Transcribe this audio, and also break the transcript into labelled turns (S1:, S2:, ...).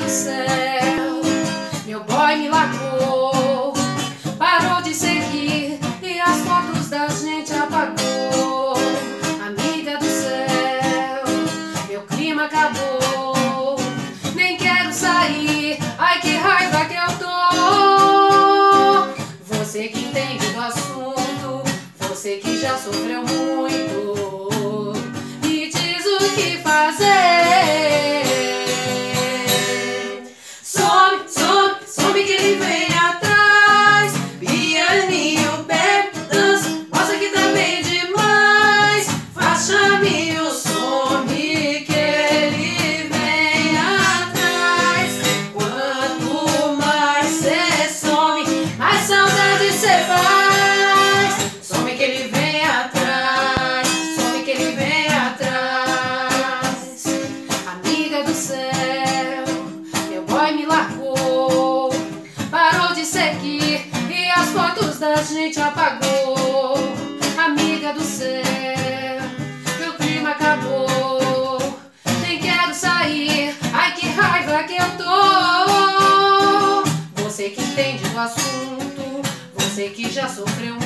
S1: do céu, meu boy me largou, parou de seguir e as fotos da gente apagou. Amiga do céu, meu clima acabou, nem quero sair, ai que raiva que eu tô. Você que entende do assunto, você que já sofreu muito, me diz o que fazer. Da já sofreu